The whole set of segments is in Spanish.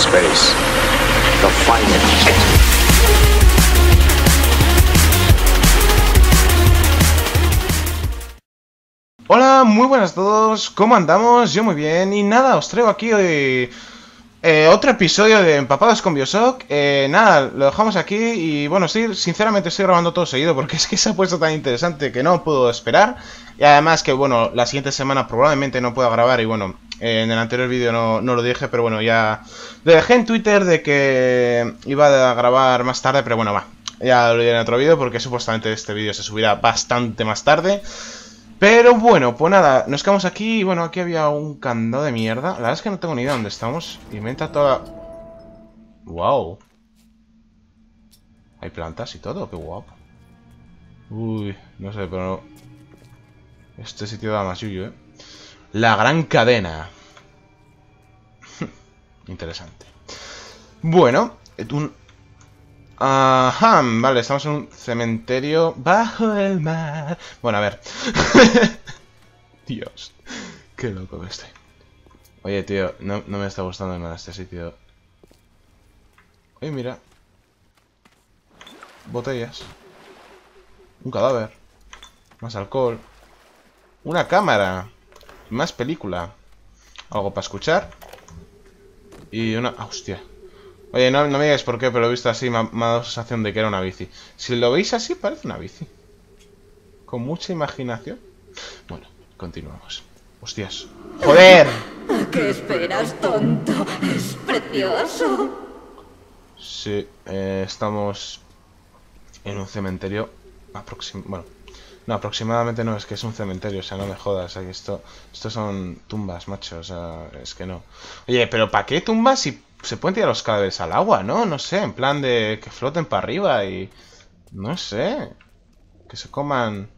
space. The finest. Hola, muy buenas a todos, ¿cómo andamos? Yo muy bien, y nada, os traigo aquí hoy eh, otro episodio de Empapados con Bioshock. Eh, nada, lo dejamos aquí y bueno, sí, sinceramente estoy grabando todo seguido porque es que se ha puesto tan interesante que no puedo esperar. Y además que bueno, la siguiente semana probablemente no pueda grabar y bueno, eh, en el anterior vídeo no, no lo dije, pero bueno, ya lo dejé en Twitter de que iba a grabar más tarde, pero bueno, va. Ya lo diré en otro vídeo porque supuestamente este vídeo se subirá bastante más tarde. Pero bueno, pues nada, nos quedamos aquí bueno, aquí había un candado de mierda. La verdad es que no tengo ni idea dónde estamos. Entra toda... ¡Wow! Hay plantas y todo, qué guapo. Uy, no sé, pero... Este sitio da más yuyo, ¿eh? La gran cadena. Interesante. Bueno, un... Ajá, vale, estamos en un cementerio bajo el mar. Bueno, a ver. Dios, qué loco que estoy. Oye, tío, no, me está gustando nada este sitio. Oye, mira. Botellas. Un cadáver. Más alcohol. Una cámara. Más película. Algo para escuchar. Y una... Hostia. Oye, no, no me digáis por qué, pero lo he visto así, me ha, me ha dado sensación de que era una bici. Si lo veis así, parece una bici. Con mucha imaginación. Bueno, continuamos. Hostias. ¡Joder! ¿A qué esperas, tonto? Es precioso. Sí, eh, estamos en un cementerio aproxim... Bueno, no, aproximadamente no, es que es un cementerio, o sea, no me jodas. Aquí esto, esto son tumbas, macho, o sea, es que no. Oye, pero ¿para qué tumbas si se pueden tirar los cadáveres al agua, ¿no? No sé, en plan de que floten para arriba y... No sé. Que se coman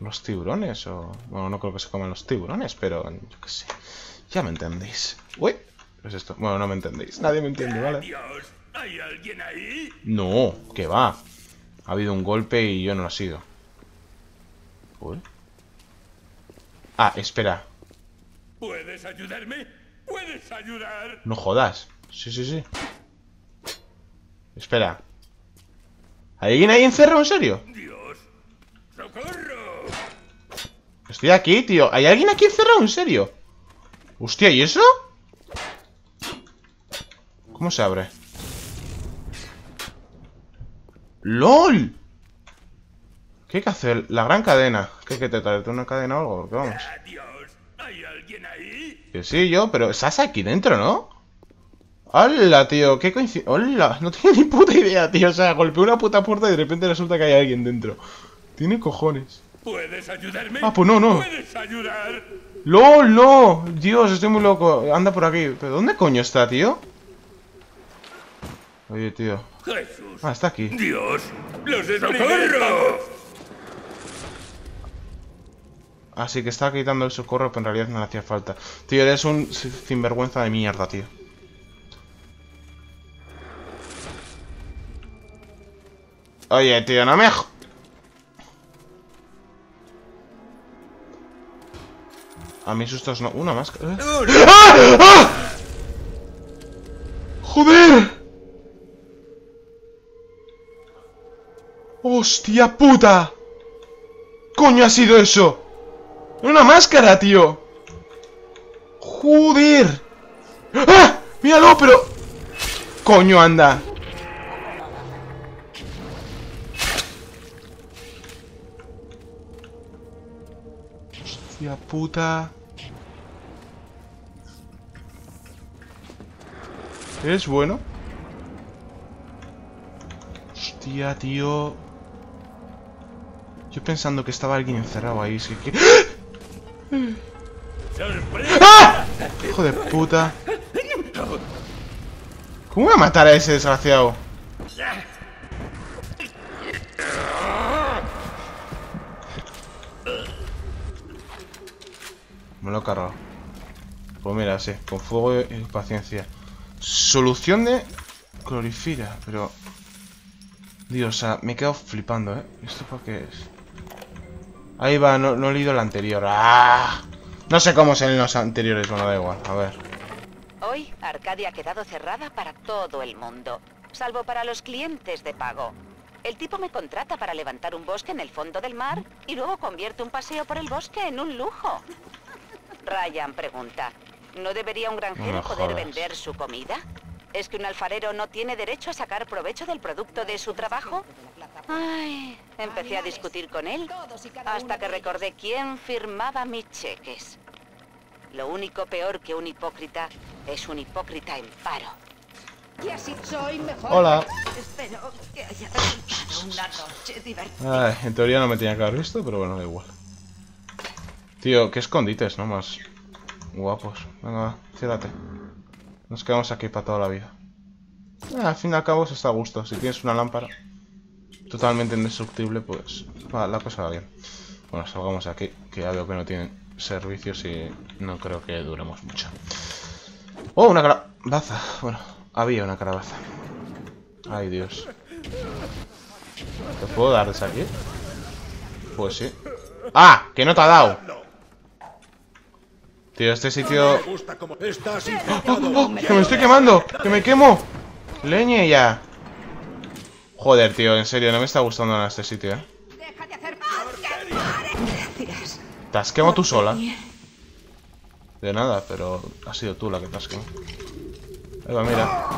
los tiburones o... Bueno, no creo que se coman los tiburones, pero yo qué sé. Ya me entendéis. Uy, ¿qué es esto? Bueno, no me entendéis. Nadie me entiende, ¿vale? Dios, ¿hay alguien ahí? No, que va. Ha habido un golpe y yo no lo he sido. Uy. Ah, espera. ¿Puedes ayudarme? ¿Puedes ayudar? No jodas. Sí, sí, sí. Espera. ¿Hay alguien ahí encerrado, en serio? Dios, socorro. Estoy aquí, tío. ¿Hay alguien aquí encerrado, en serio? Hostia, ¿y eso? ¿Cómo se abre? ¡LOL! ¿Qué hay que hacer? La gran cadena. ¿Qué hay que te traerte una cadena o algo? Porque vamos. Dios, ¿hay alguien ahí? Que sí, yo, pero estás aquí dentro, ¿no? ¡Hola, tío! ¡Qué coincidencia! ¡Hola! No tengo ni puta idea, tío. O sea, golpeé una puta puerta y de repente resulta que hay alguien dentro. Tiene cojones. ¿Puedes ayudarme? Ah, pues no, no. ¿Puedes ayudar? ¡LOL, no! Dios, estoy muy loco. Anda por aquí. ¿Pero dónde coño está, tío? Oye, tío. Jesús. Ah, está aquí. Dios, los socorro. Así que estaba quitando el socorro, pero en realidad no le hacía falta. Tío, eres un sinvergüenza de mierda, tío. Oye, tío, no me... A mí sustos no... Una más... ¿eh? ¡Ah! ¡Ah! ¡Joder! ¡Hostia puta! ¿Coño ha sido eso? ¡Una máscara, tío! ¡Joder! ¡Ah! ¡Míralo, pero... ¡Coño, anda! Hostia puta. ¿Es bueno? Hostia, tío. Yo pensando que estaba alguien encerrado ahí, sí que... ¡Ah! Hijo de puta. ¿Cómo voy a matar a ese desgraciado? Lo he cargado. Pues mira, sí, con fuego y paciencia. Solución de clorifira, pero... Dios, o sea, me he quedado flipando, ¿eh? ¿Esto para qué es? Ahí va, no, no he leído el anterior. ¡Ah! No sé cómo son los anteriores, bueno, da igual, a ver. Hoy, Arcadia ha quedado cerrada para todo el mundo, salvo para los clientes de pago. El tipo me contrata para levantar un bosque en el fondo del mar y luego convierte un paseo por el bosque en un lujo. Ryan pregunta, ¿no debería un granjero No poder jodas. vender su comida? ¿Es que un alfarero no tiene derecho a sacar provecho del producto de su trabajo? Ay, empecé a discutir con él hasta que recordé quién firmaba mis cheques. Lo único peor que un hipócrita es un hipócrita en paro. Y así soy mejor. Hola. Espero que haya resultado una noche divertida. Ay, en teoría no me tenía que haber visto, pero bueno, da igual. Tío, qué escondites, ¿no? Más guapos. Venga, ciérrate. Nos quedamos aquí para toda la vida. Ah, al fin y al cabo se está a gusto. Si tienes una lámpara totalmente indestructible, pues la cosa va bien. Bueno, salgamos aquí, que ya veo que no tienen servicios y no creo que duremos mucho. ¡Oh, una calabaza! Bueno, había una calabaza. Ay, Dios. ¿Te puedo dar desde aquí? Pues sí. ¡Ah! ¡Que no te ha dado! Tío, este sitio... Como estás ¡Oh! ¡Que me estoy quemando! ¡Que me quemo! ¡Leñe ya! Joder, tío, en serio, no me está gustando nada este sitio, eh. ¿Te has quemado tú sola? De nada, pero has sido tú la que te has quemado. Ahí va, mira.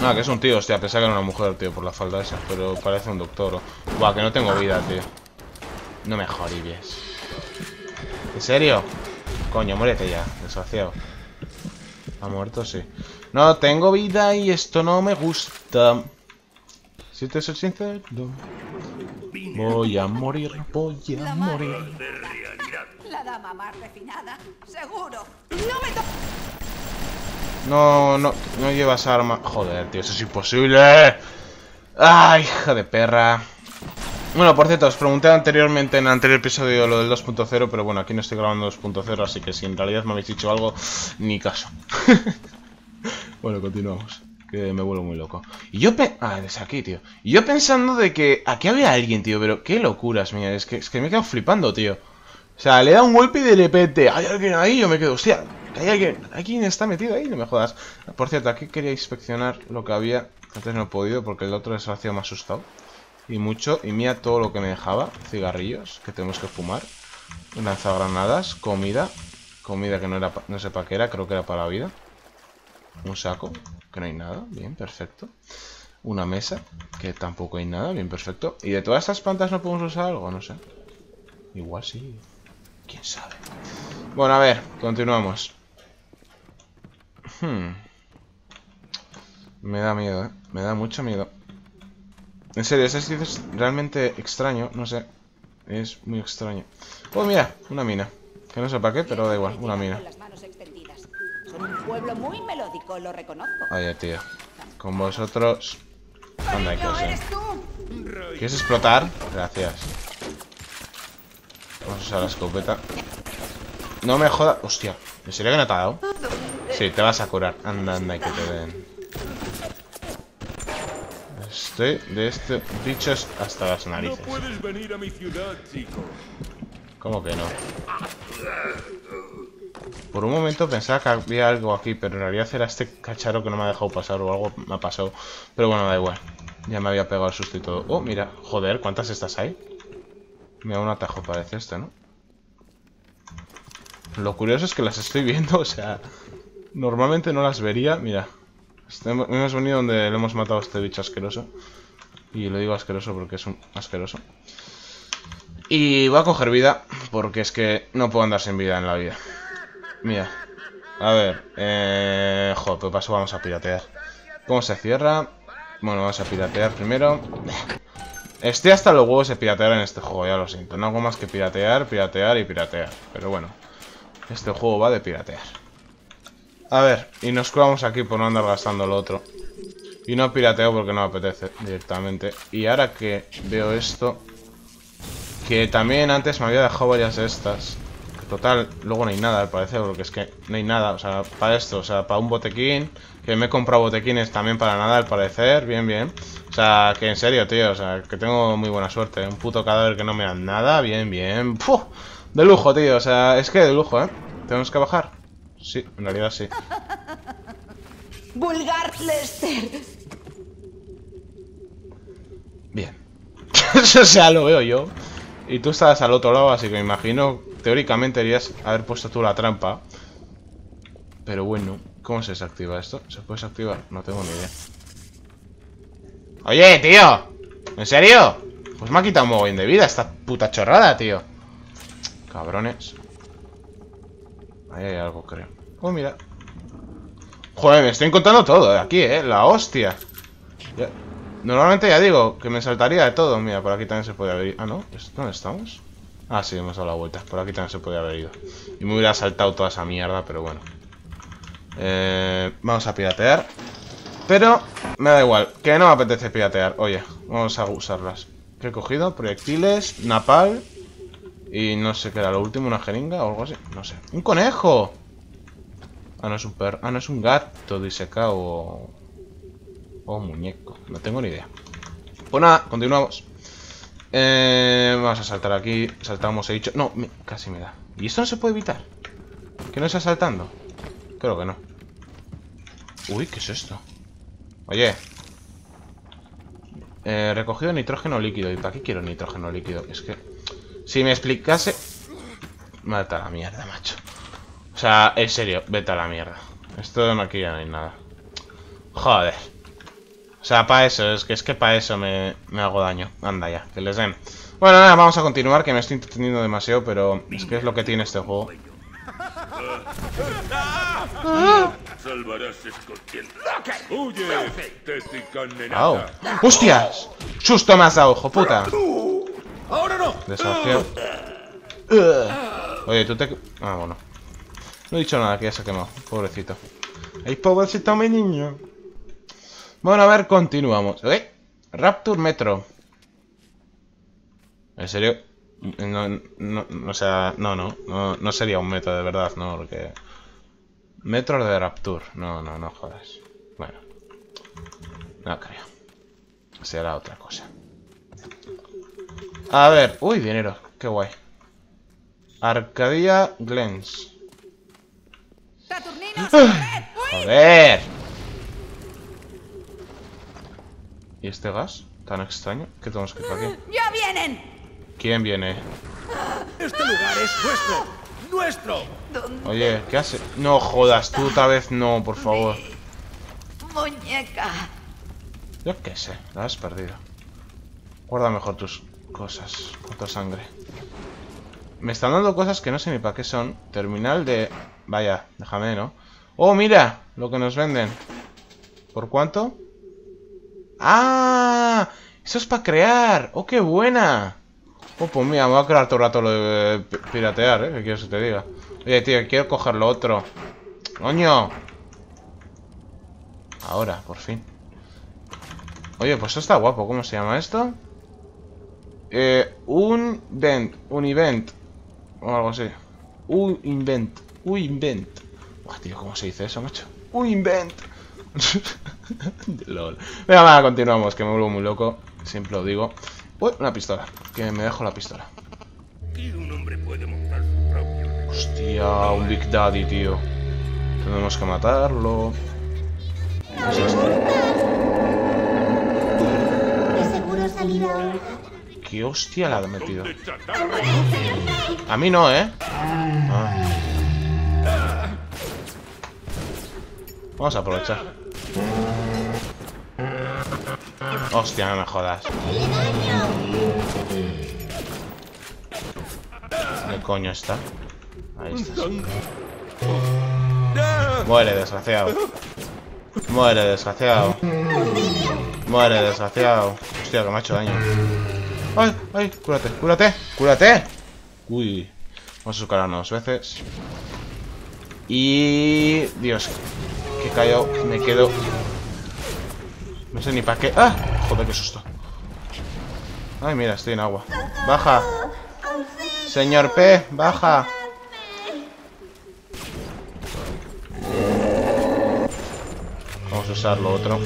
No, que es un tío, hostia, pensaba que era una mujer, tío, por la falda esa, pero parece un doctor. o- Buah, que no tengo vida, tío. No me jodibies. ¿En serio? Coño, muérete ya, desgraciado. Ha muerto, sí. No tengo vida y esto no me gusta. Si te soy sincero, voy a morir, voy a morir. La dama más refinada. Seguro. No me to No, no, no llevas arma. Joder, tío, eso es imposible. Ay, hija de perra. Bueno, por cierto, os pregunté anteriormente en el anterior episodio lo del 2.0, pero bueno, aquí no estoy grabando 2.0, así que si en realidad me habéis dicho algo, ni caso. bueno, continuamos. Que me vuelvo muy loco. Y yo pe... Ah, desde aquí, tío. Y yo pensando de que aquí había alguien, tío, pero qué locuras, mía. Es que, es que me he quedado flipando, tío. O sea, le da un golpe y de repente hay alguien ahí yo me quedo, hostia, hay alguien, alguien está metido ahí, no me jodas. Por cierto, aquí quería inspeccionar lo que había, antes no he podido porque el otro desgraciado me ha asustado. Y mucho, y mira todo lo que me dejaba, cigarrillos que tenemos que fumar, lanzagranadas, comida, comida que no era, no sé para qué era, creo que era para la vida. Un saco, que no hay nada, bien, perfecto. Una mesa, que tampoco hay nada, bien, perfecto. ¿Y de todas estas plantas no podemos usar algo? No sé. Igual sí. ¿Quién sabe? Bueno, a ver, continuamos. Hmm. Me da miedo, ¿eh? Me da mucho miedo. En serio, ese sitio es realmente extraño, no sé. Es muy extraño. Oh, mira, una mina. Que no sé para qué, pero da igual, una mina. Son un pueblo muy melódico, lo reconozco. Oye, tío. Con vosotros... Anda, que ¡No os eres den. tú! ¿Quieres explotar? Gracias. Vamos a usar la escopeta. No me jodas. Hostia, ¿en serio que no te ha dado? Sí, te vas a curar. Anda, anda, y que te den. Estoy de este bichos hasta las No narices. puedes venir a mi ciudad, chico. ¿Cómo que no? Por un momento pensaba que había algo aquí, pero en realidad era este cacharro que no me ha dejado pasar o algo me ha pasado. Pero bueno, da igual. Ya me había pegado el susto y todo. Oh, mira, joder, ¿cuántas estas hay? Mira, un atajo parece este, ¿no? Lo curioso es que las estoy viendo, o sea... Normalmente no las vería, mira. Este- Hemos venido donde le hemos matado a este bicho asqueroso. Y lo digo asqueroso porque es un asqueroso. Y voy a coger vida, porque es que no puedo andar sin vida en la vida. Mira. A ver, eh... Joder, pues paso vamos a piratear. ¿Cómo se cierra? Bueno, vamos a piratear primero. Estoy hasta los huevos de piratear en este juego, ya lo siento. No hago más que piratear, piratear y piratear. Pero bueno, este juego va de piratear. A ver, y nos curamos aquí por no andar gastando lo otro. Y no pirateo porque no me apetece directamente. Y ahora que veo esto, que también antes me había dejado varias de estas. Total, luego no hay nada al parecer, porque es que no hay nada. O sea, para esto, o sea, para un botequín. Que me he comprado botequines también para nada al parecer. Bien, bien. O sea, que en serio, tío. O sea, que tengo muy buena suerte. Un puto cadáver que no me dan nada. Bien, bien. ¡Puf! De lujo, tío. O sea, es que de lujo, ¿eh? ¿Tenemos que bajar? Sí, en realidad sí. Vulgar Lester. Bien. o sea, lo veo yo. Y tú estabas al otro lado, así que me imagino, teóricamente deberías haber puesto tú la trampa. Pero bueno, ¿cómo se desactiva esto? ¿Se puede desactivar? No tengo ni idea. Oye, tío. ¿En serio? Pues me ha quitado un mogollón de vida esta puta chorrada, tío. Cabrones. Ahí hay algo, creo. Oh, mira. Joder, me estoy encontrando todo de aquí, eh. La hostia. Normalmente ya digo que me saltaría de todo. Mira, por aquí también se puede haber ido. Ah, no. ¿Es- ¿Dónde estamos? Ah, sí, hemos dado la vuelta. Por aquí también se puede haber ido. Y me hubiera saltado toda esa mierda, pero bueno. Eh, vamos a piratear. Pero me da igual, que no me apetece piratear. Oye, vamos a usarlas. ¿Qué he cogido? Proyectiles, napal y no sé qué era lo último, una jeringa o algo así. No sé. ¡Un conejo! Ah, no es un perro. Ah, no es un gato disecado o... Un muñeco. No tengo ni idea. Pues nada, continuamos. Eh, vamos a saltar aquí. Saltamos, he dicho. No, casi me da. ¿Y esto no se puede evitar? ¿Que no está saltando? Creo que no. Uy, ¿qué es esto? Oye. Eh, recogido nitrógeno líquido. ¿Y para qué quiero nitrógeno líquido? Es que... Si me explicase... Vete a la mierda, macho. O sea, en serio, vete a la mierda. Esto no, aquí ya no hay nada. Joder. O sea, para eso, es que es que para eso me, me hago daño. Anda ya, que les den. Bueno, nada, vamos a continuar, que me estoy entreteniendo demasiado, pero es que es lo que tiene este juego. Salvarás. ¡Hostias! ¡Susto has dado, hijo puta! ¡Ahora no! Desafío. Ugh. Oye, tú te... Ah, bueno. No he dicho nada, que ya se ha quemado. Pobrecito. ¡Ay, pobrecito mi niño! Bueno, a ver, continuamos. ¿Eh? Rapture Metro. ¿En serio? No, no, no, o sea, no, no, no, no sería un metro de verdad, no, porque... Metro de Rapture. No, no, no jodas. Bueno. No creo. Será otra cosa. A ver, uy, dinero, qué guay. Arcadia Glens. Joder. ¿Y este gas? Tan extraño. ¿Qué tenemos que ir por aquí? ¡Ya vienen! ¿Quién viene? Este lugar es nuestro. ¡Nuestro! Oye, ¿qué hace? No jodas, tú otra vez no, por favor. Muñeca. Yo qué sé, la has perdido. Guarda mejor tus cosas, tu sangre. Me están dando cosas que no sé ni para qué son. Terminal de... Vaya, déjame, ¿no? ¡Oh, mira! Lo que nos venden. ¿Por cuánto? ¡Ah! Eso es para crear. ¡Oh, qué buena! Oh, pues mira, me voy a crear todo el rato lo de pi- piratear, ¿eh? ¿Qué quieres que te diga? Oye, tío, quiero coger lo otro. ¡Coño! Ahora, por fin. Oye, pues esto está guapo. ¿Cómo se llama esto? Eh, un vent. Un event. O algo así. Un invent. Un invent. Buah, tío, ¿cómo se dice eso, macho? Un invent. LOL. Venga, va, continuamos, que me vuelvo muy loco. Siempre lo digo. Uy, una pistola. Que me dejo la pistola. Un hombre puede montar su propio. Hostia, un Big Daddy, tío. Tenemos que matarlo. ¿Qué es esto? De seguro salirá. ¿Qué hostia la ha metido? A mí no, ¿eh? Ah. Vamos a aprovechar. Hostia, no me jodas. ¿Qué coño está? Ahí está. Muere, desgraciado. Muere, desgraciado. Muere, desgraciado. Hostia, que me ha hecho daño. ¡Ay, ay! ¡Cúrate, cúrate! ¡Cúrate! Uy. Vamos a sucararnos dos veces. Y... Dios. Que caído. Me quedo... No sé ni para qué... ¡Ah! Joder, qué susto. Ay, mira, estoy en agua. Baja. Señor P, baja. Vamos a usar lo otro.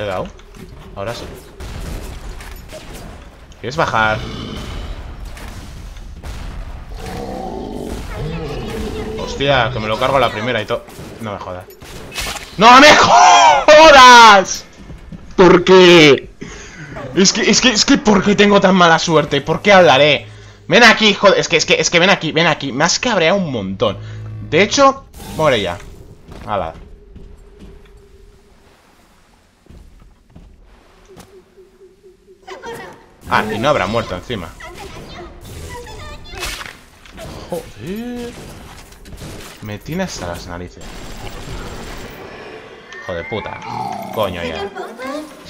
¿Te he dado? Ahora sí. ¿Quieres bajar? Hostia, que me lo cargo a la primera y todo. No me jodas. ¡No me jodas! ¿Por qué? Es que, es que, es que, ¿por qué tengo tan mala suerte? ¿Por qué hablaré? Ven aquí, joder. Es que, es que, es que ven aquí, ven aquí. Me has cabreado un montón. De hecho, muere ya. Hala. Ah, y no habrá muerto encima. Joder. Me tiene hasta las narices. Joder puta. Coño ya.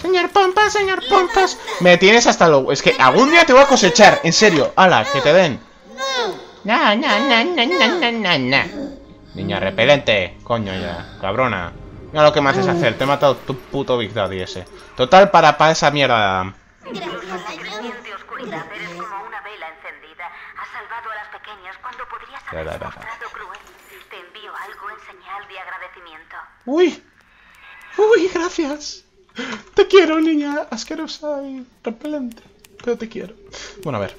Señor Pompas, señor Pompas. Me tienes hasta lo... Es que algún día te voy a cosechar. En serio. Ala, que te den. Na, na, na, na, na, na, na. Niña repelente. Coño ya. Cabrona. Mira lo que me haces hacer. Te he matado tu puto Big Daddy ese. Total para, para esa mierda. Gracias, oscuridad, eres como una vela encendida. Has salvado a las pequeñas cuando podrías ya. mostrado cruel. Te envío algo en señal de agradecimiento. Uy. Uy, gracias. Te quiero, niña asquerosa y repelente. Pero te quiero. Bueno, a ver.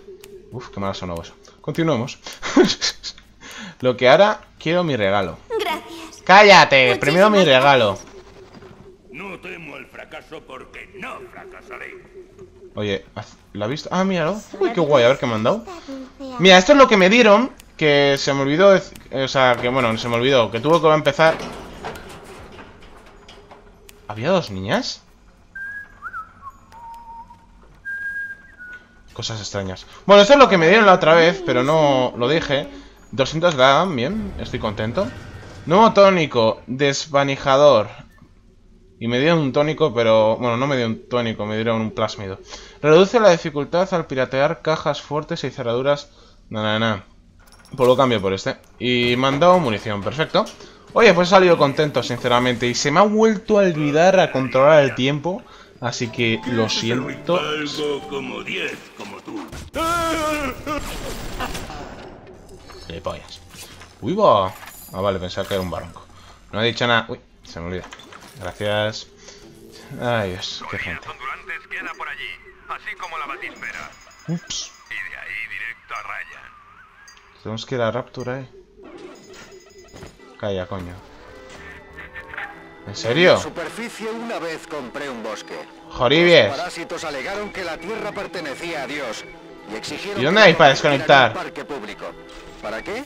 Uf, qué mal sonado eso. Continuemos. Lo que ahora quiero mi regalo. Gracias. Cállate, primero mi regalo. No temo el fracaso porque no fracasaré. Oye, ¿la has visto? Ah, míralo. Uy, qué guay, a ver qué me han dado. Mira, esto es lo que me dieron. Que se me olvidó. dec- O sea, que bueno, se me olvidó. Que tuve que empezar. ¿Había dos niñas? Cosas extrañas. Bueno, esto es lo que me dieron la otra vez, pero no lo dije. 200 dan, bien, estoy contento. Nuevo tónico, desvanijador. Y me dieron un tónico, pero... Bueno, no me dieron un tónico, me dieron un plásmido. Reduce la dificultad al piratear cajas fuertes y cerraduras... Na, na, na. Pues lo cambio por este. Y me han dado munición, perfecto. Oye, pues he salido contento, sinceramente. Y se me ha vuelto a olvidar a controlar el tiempo. Así que lo siento. Algo como 10, como tú. Gilipollas. Uy, va. Ah, vale, pensaba que era un barranco. No he dicho nada. Uy, se me olvida. Gracias. Ay, Dios, qué gente. ondulantes queda por allí, así como la batisfera. Ups. Y de ahí directo a Ryan. Tenemos que ir a Rapture ahí. Calla, coño. ¿En serio? superficie una vez compré un bosque. Joribies. Parásitos alegaron que la tierra pertenecía a Dios y exigieron ¿Y dónde hay para desconectar? un parque público. ¿Para qué?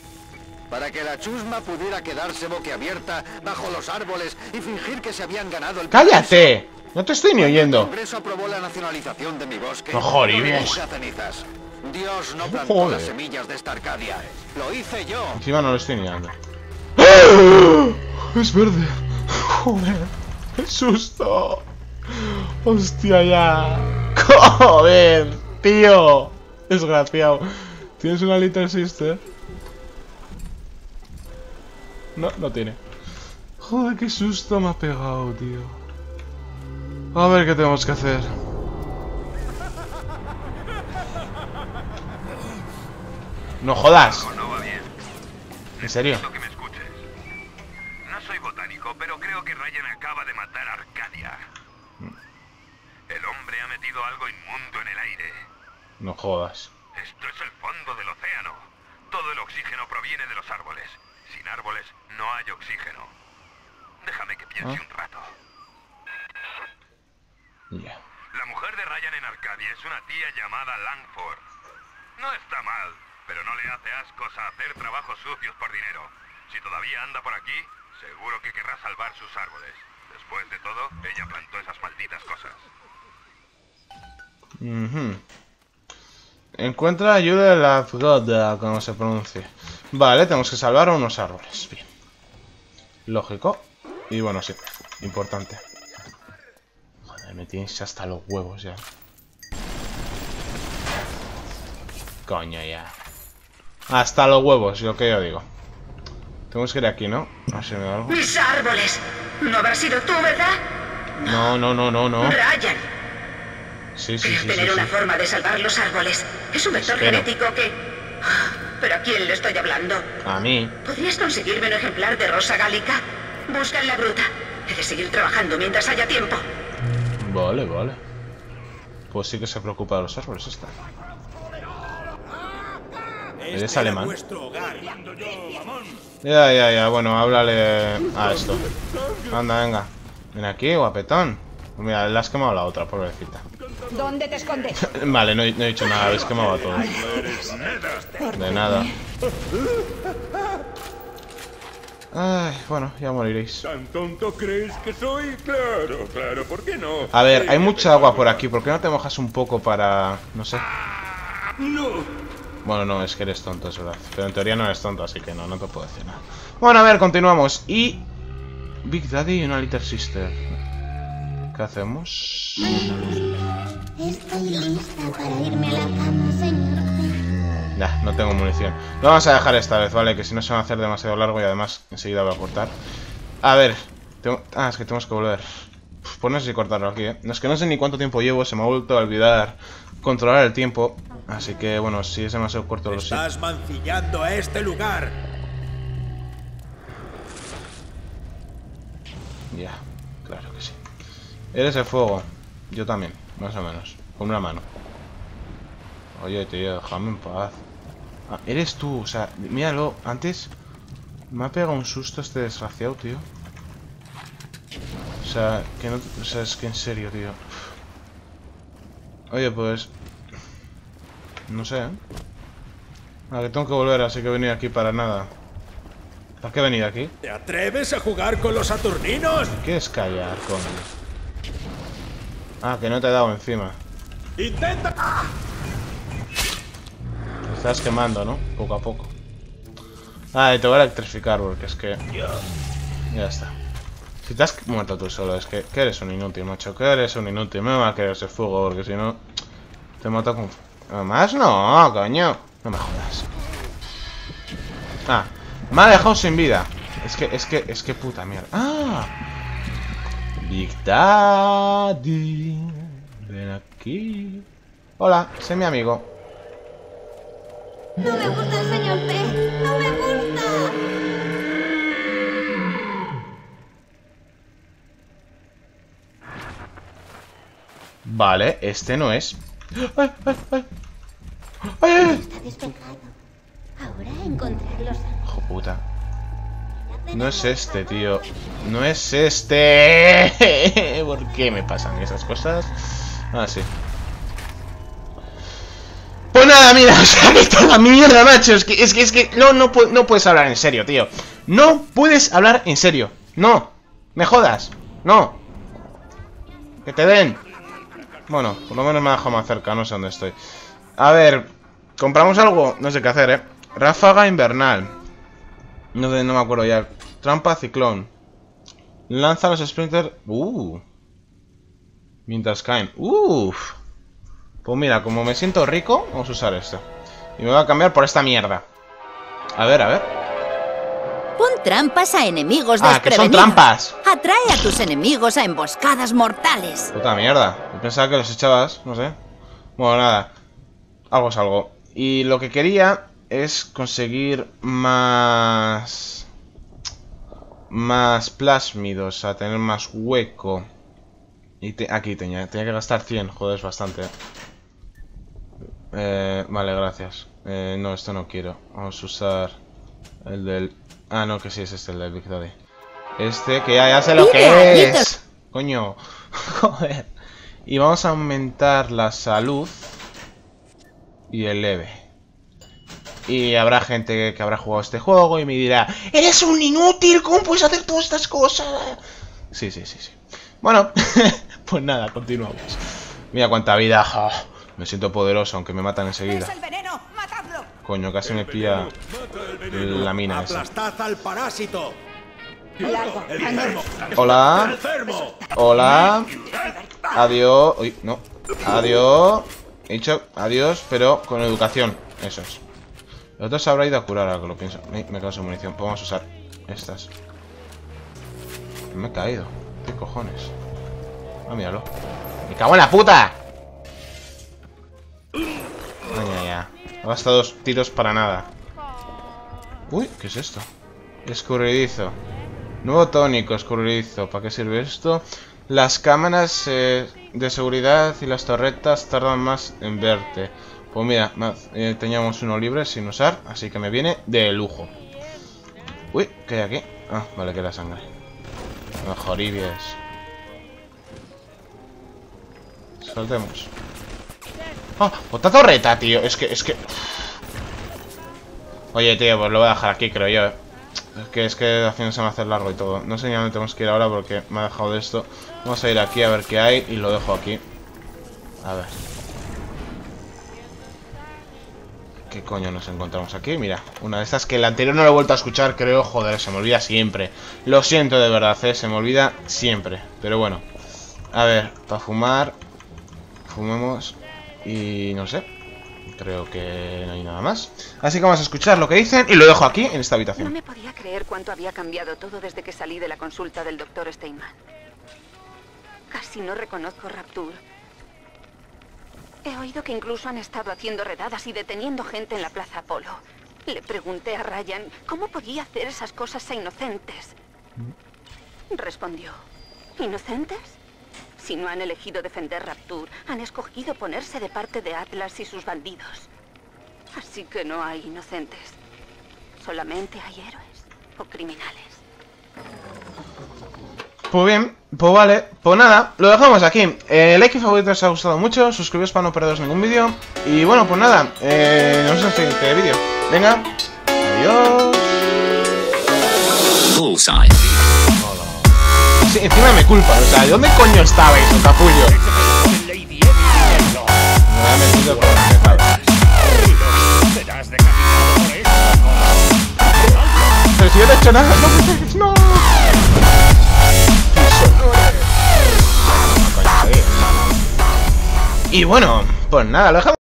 Para que la chusma pudiera quedarse boquiabierta bajo los árboles y fingir que se habían ganado el ¡Cállate! No te estoy ni El oyendo. Congreso aprobó la nacionalización de mi bosque. No. Dios no plantó Joder. las semillas de esta Arcadia. Lo hice yo. Encima no lo estoy mirando. Es verde. Joder. ¡Qué susto! Hostia, ya. Joder, tío. Desgraciado. ¿Tienes una Little Sister? No, no tiene. Joder, qué susto me ha pegado, tío. A ver qué tenemos que hacer. No jodas. No va bien. ¿En serio? Que me escuches. No soy botánico, pero creo que Ryan acaba de matar a Arcadia. El hombre ha metido algo inmundo en el aire. No jodas. Esto es el fondo del océano. Todo el oxígeno proviene de los árboles. Sin árboles no hay oxígeno. Déjame que piense Ah. un rato. Ya. La mujer de Ryan en Arcadia es una tía llamada Langford. No está mal, pero no le hace ascos a hacer trabajos sucios por dinero. Si todavía anda por aquí, seguro que querrá salvar sus árboles. Después de todo, ella plantó esas malditas cosas. Ujú. Encuentra ayuda de la Zgoda, como se pronuncie. Vale, tenemos que salvar unos árboles. Bien. Lógico. Y bueno, sí. Importante. Joder, me tienes hasta los huevos ya. Coño, ya. Hasta los huevos, lo que yo digo. Tenemos que ir aquí, ¿no? A ver si me da algo. ¡Mis árboles! No habrás sido tú, ¿verdad? No, no, no, no, no. Ryan. Sí, sí, sí, sí, tener una sí. forma de salvar los árboles. Es un vector Espero. genético que... ¿Pero a quién le estoy hablando? A mí. ¿Podrías conseguirme un ejemplar de rosa gálica? Busca en la gruta. He de seguir trabajando mientras haya tiempo. Vale, vale. Pues sí que se preocupa de los árboles esta. Eres alemán. Vuestro hogar. Mando yo, mamón. Ya, ya, ya. Bueno, háblale a esto. Anda, venga. Ven aquí, guapetón. Mira, le has quemado la otra, pobrecita. ¿Dónde te escondes? Vale, no, he- no he dicho nada, habéis quemado a todos. De nada. Ay, bueno, ya moriréis. ¿Tan tonto crees que soy? Claro, claro, ¿por qué no? A ver, hay mucha agua por aquí. ¿Por qué no te mojas un poco para...? No sé. No. Bueno, no, es que eres tonto, es verdad. Pero en teoría no eres tonto, así que no, no te puedo decir nada. Bueno, a ver, continuamos. Y... Big Daddy y una Little Sister. ¿Qué hacemos? Estoy lista para irme a la cama, señor. Ya, no tengo munición. Lo vamos a dejar esta vez, ¿vale? Que si no se va a hacer demasiado largo y además enseguida va a cortar. A ver. tengo- Ah, es que tenemos que volver. Uf, Pues no sé si cortarlo aquí, ¿eh? No, es que no sé ni cuánto tiempo llevo, se me ha vuelto a olvidar controlar el tiempo. Así que, bueno, si es demasiado corto lo sé. Estás mancillando a este lugar. Ya. Eres el fuego. Yo también, más o menos. Con una mano. Oye, tío, déjame en paz. Ah, eres tú, o sea, míralo, antes me ha pegado un susto este desgraciado, tío. O sea, que no... O sea, es que en serio, tío. Oye, pues... No sé, ¿eh? Ah, que tengo que volver, así que he venido aquí para nada. ¿Para qué he venido aquí? ¿Te atreves a jugar con los saturninos? ¿Qué es callar, coño? Ah, que no te he dado encima. ¡Intenta! Te estás quemando, ¿no? Poco a poco. Ah, y te voy a electrificar porque es que... Ya está. Si te has muerto tú solo, es que, que eres un inútil, macho. Que eres un inútil. Me va a querer ese fuego porque si no... Te mato con... Además, no, coño. No me jodas. Ah, me ha dejado sin vida. Es que, es que, es que puta mierda. Ah. Big Daddy. Ven aquí. Hola, sé mi amigo. No me gusta el señor P. No me gusta. Vale, este no es. ¡Ay, ay, ay! ¡Ay, ay! Está despejado. Ahora encontrar los Hijo puta. No es este, tío. No es este. ¿Por qué me pasan esas cosas? Ah, sí. Pues nada, mira, o sea, que está la mierda, macho. Es que, es que, es que, no, no, no puedes hablar en serio, tío. No puedes hablar en serio. No. Me jodas. No. Que te den. Bueno, por lo menos me ha dejado más cerca, no sé dónde estoy. A ver, ¿compramos algo? No sé qué hacer, ¿eh? Ráfaga invernal. No, sé, no me acuerdo ya. Trampa ciclón. Lanza los sprinters. Uh. Mientras caen. Uff. Pues mira, como me siento rico, vamos a usar esto. Y me voy a cambiar por esta mierda. A ver, a ver. Pon trampas a enemigos Ah, que son desprevenidos. trampas. Atrae a tus enemigos a emboscadas mortales. Puta mierda. Yo pensaba que los echabas, no sé. Bueno, nada. Algo es algo. Y lo que quería es conseguir más... Más plásmidos, a tener más hueco. Y te- aquí tenía, tenía que gastar 100, joder, es bastante. Eh, vale, gracias. Eh, no, esto no quiero. Vamos a usar el del... Ah, no, que sí, es este, el del Big Daddy. Este, que ya, ya sé lo que es. Coño. Joder. Y vamos a aumentar la salud. Y el leve. Y habrá gente que habrá jugado este juego y me dirá ¡Eres un inútil! ¿Cómo puedes hacer todas estas cosas? Sí, sí, sí, sí. Bueno, pues nada, continuamos. Mira cuánta vida. Me siento poderoso, aunque me matan enseguida. el veneno! ¡Matadlo! Coño, casi me pilla la mina esa. ¡Aplastad al parásito! Hola. Hola. Adiós. Uy, no. Adiós. He dicho adiós, pero con educación. Eso es. El otro se habrá ido a curar, ahora que lo pienso. Me, me quedo sin munición. A usar estas. Me he caído. ¿Qué cojones? Ah, míralo. ¡Me cago en la puta! Ay, ya, ya. Ha gastado dos tiros para nada. Uy, ¿qué es esto? Escurridizo. Nuevo tónico, escurridizo. ¿Para qué sirve esto? Las cámaras eh, de seguridad y las torretas tardan más en verte. Pues mira, eh, teníamos uno libre sin usar, así que me viene de lujo. Uy, ¿qué hay aquí? Ah, vale, que era sangre. Mejor Ibies. Soltemos. ¡Ah! ¡Otra torreta, tío! Es que, es que... Oye, tío, pues lo voy a dejar aquí, creo yo, eh. Es que, es que al se me hace largo y todo. No sé ni dónde tenemos que ir ahora porque me ha dejado de esto. Vamos a ir aquí a ver qué hay y lo dejo aquí. A ver. ¿Qué coño nos encontramos aquí? Mira, una de estas que el anterior no lo he vuelto a escuchar, creo. Joder, se me olvida siempre. Lo siento de verdad, ¿eh? Se me olvida siempre. Pero bueno. A ver, para fumar. Fumemos. Y no sé. Creo que no hay nada más. Así que vamos a escuchar lo que dicen y lo dejo aquí, en esta No habitación. me podía creer cuánto había cambiado todo desde que salí de la consulta del doctor Steinman. Casi no reconozco Rapture. He oído que incluso han estado haciendo redadas y deteniendo gente en la Plaza Apolo. Le pregunté a Ryan cómo podía hacer esas cosas a inocentes. Respondió, ¿inocentes? Si no han elegido defender Rapture, han escogido ponerse de parte de Atlas y sus bandidos. Así que no hay inocentes. Solamente hay héroes o criminales. Pues bien, pues vale, pues nada, lo dejamos aquí. Eh, like y favorito si os ha gustado mucho, suscribiros para no perderos ningún vídeo. Y bueno, pues nada, eh, nos vemos en el siguiente vídeo. Venga, adiós. Bullseye. Sí, encima me culpa, o sea, ¿de dónde coño estabais, capullo? Me por la. Pero si yo no he hecho nada, no no. Y bueno, pues nada, lo dejamos.